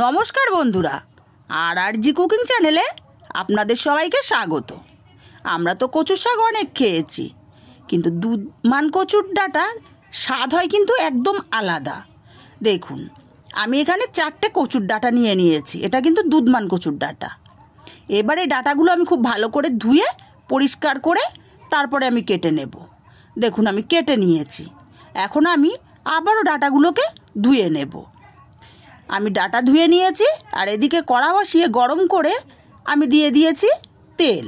নমস্কার বন্ধুরা আর আর জি কুকিং চ্যানেলে আপনাদের সবাইকে স্বাগত। আমরা তো কচুর শাক অনেক খেয়েছি, কিন্তু দুধ মান কচুর ডাটার স্বাদ হয় কিন্তু একদম আলাদা। দেখুন, আমি এখানে চারটে কচুর ডাটা নিয়ে নিয়েছি, এটা কিন্তু দুধমান কচুর ডাটা। এবার এই ডাটাগুলো আমি খুব ভালো করে ধুয়ে, পরিষ্কার করে তারপরে আমি কেটে নেব। দেখুন, আমি কেটে নিয়েছি। এখন আমি আবারও ডাটাগুলোকে ধুয়ে নেব। আমি ডাটা ধুয়ে নিয়েছি আর এদিকে কড়া বসিয়ে গরম করে আমি দিয়ে দিয়েছি তেল।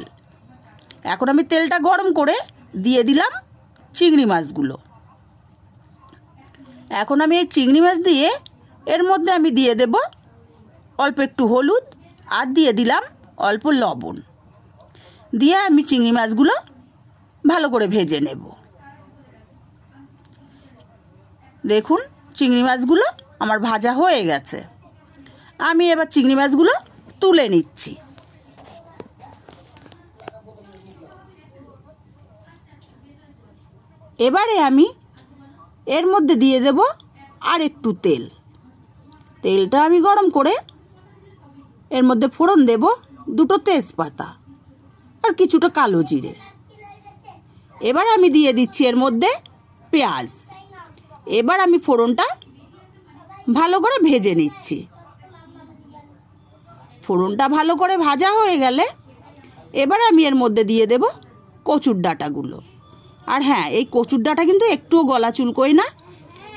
এখন আমি তেলটা গরম করে দিয়ে দিলাম চিংড়ি মাছগুলো। এখন আমি এই চিংড়ি মাছ দিয়ে এর মধ্যে আমি দিয়ে দেব অল্প একটু হলুদ আর দিয়ে দিলাম অল্প লবণ। দিয়ে আমি চিংড়ি মাছগুলো ভালো করে ভেজে নেব। দেখুন, চিংড়ি মাছগুলো আমার ভাজা হয়ে গেছে। আমি এবার চিংড়ি মাছগুলো তুলে নিচ্ছি। এবারে আমি এর মধ্যে দিয়ে দেব আর একটু তেল। তেলটা আমি গরম করে এর মধ্যে ফোড়ন দেব দুটো তেজপাতা আর কিছুটা কালো জিরে। এবার আমি দিয়ে দিচ্ছি এর মধ্যে পেঁয়াজ। এবার আমি ফোড়নটা ভালো করে ভেজে নিচ্ছি। ফোড়নটা ভালো করে ভাজা হয়ে গেলে এবার আমি এর মধ্যে দিয়ে দেব কচুর ডাটাগুলো। আর হ্যাঁ এই কচুর ডাটা কিন্তু একটুও গলা চুলকোয় না,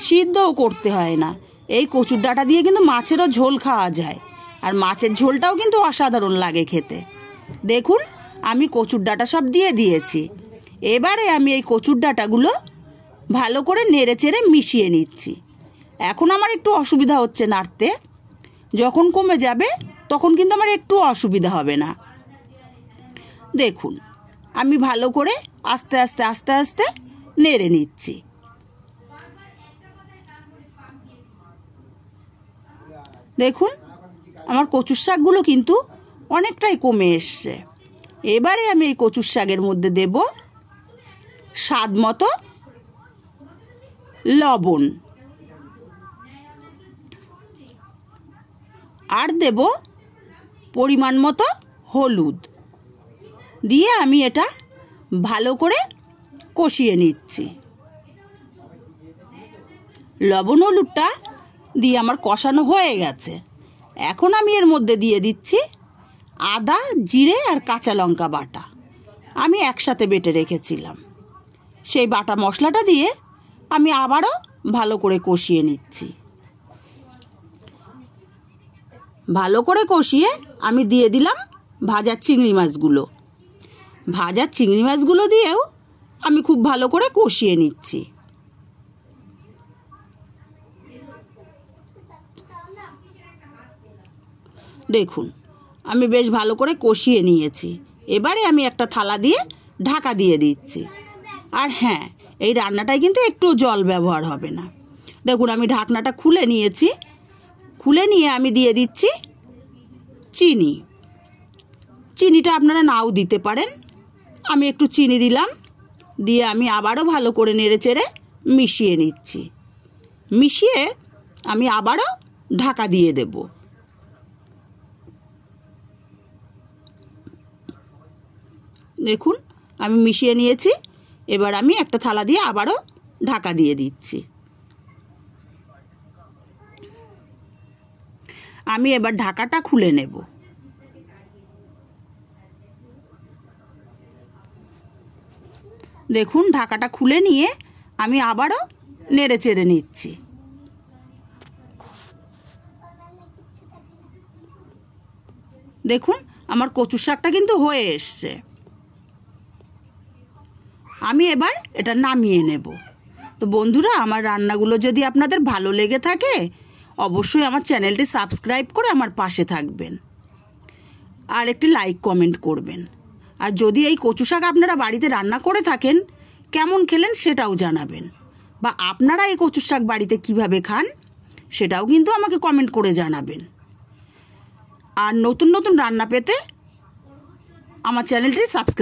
সিদ্ধও করতে হয় না। এই কচুর ডাটা দিয়ে কিন্তু মাছেরও ঝোল খাওয়া যায়, আর মাছের ঝোলটাও কিন্তু অসাধারণ লাগে খেতে। দেখুন, আমি কচুর ডাটা সব দিয়ে দিয়েছি। এবারে আমি এই কচুর ডাটাগুলো ভালো করে নেড়ে চেড়ে মিশিয়ে নিচ্ছি। এখন আমার একটু অসুবিধা হচ্ছে নাড়তে। যখন কমে যাবে, তখন কিন্তু আমার একটু অসুবিধা হবে না। দেখুন, আমি ভালো করে আস্তে আস্তে আস্তে আস্তে নেড়ে নিচ্ছি। দেখুন, আমার কচুর শাকগুলো কিন্তু অনেকটাই কমে এসছে। এবারে আমি এই কচুর শাকের মধ্যে দেব স্বাদ মতো লবণ। আর দেব পরিমাণ মতো হলুদ। দিয়ে আমি এটা ভালো করে কষিয়ে নিচ্ছি। লবণ হলুদটা দিয়ে আমার কষানো হয়ে গেছে। এখন আমি এর মধ্যে দিয়ে দিচ্ছি আদা, জিরে আর কাঁচা লঙ্কা বাটা। আমি একসাথে বেটে রেখেছিলাম। সেই বাটা মশলাটা দিয়ে আমি আবারও ভালো করে কষিয়ে নিচ্ছি। ভালো করে কষিয়ে আমি দিয়ে দিলাম ভাজা চিংড়ি মাছগুলো। ভাজা চিংড়ি মাছগুলো দিয়েও আমি খুব ভালো করে কষিয়ে নিচ্ছি। দেখুন, আমি বেশ ভালো করে কষিয়ে নিয়েছি। এবারে আমি একটা থালা দিয়ে ঢাকা দিয়ে দিচ্ছি। আর হ্যাঁ এই রান্নাটায় কিন্তু একটু জল ব্যবহার হবে না। দেখুন, আমি ঢাকনাটা খুলে নিয়েছি। খুলে নিয়ে আমি দিয়ে দিচ্ছি চিনি। চিনিটা আপনারা নাও দিতে পারেন। আমি একটু চিনি দিলাম। দিয়ে আমি আবারও ভালো করে নেড়ে চেড়ে মিশিয়ে নিচ্ছি। মিশিয়ে আমি আবারও ঢাকা দিয়ে দেব। দেখুন, আমি মিশিয়ে নিয়েছি। এবার আমি একটা থালা দিয়ে আবারও ঢাকা দিয়ে দিচ্ছি। আমি এবার ঢাকাটা খুলে নেব। দেখুন, ঢাকাটা খুলে নিয়ে আমি আবারও নেড়ে চেড়ে নিচ্ছি। দেখুন, আমার কচুর শাকটা কিন্তু হয়ে এসছে। আমি এবার এটা নামিয়ে নেব। তো বন্ধুরা, আমার রান্নাগুলো যদি আপনাদের ভালো লেগে থাকে অবশ্যই আমার চ্যানেলটি সাবস্ক্রাইব করে আমার পাশে থাকবেন। আর একটি লাইক কমেন্ট করবেন। আর যদি এই কচু শাক আপনারা বাড়িতে রান্না করে থাকেন, কেমন খেলেন সেটাও জানাবেন। বা আপনারা এই কচু শাক বাড়িতে কীভাবে খান, সেটাও কিন্তু আমাকে কমেন্ট করে জানাবেন। আর নতুন নতুন রান্না পেতে আমার চ্যানেলটি সাবস্ক্রাইব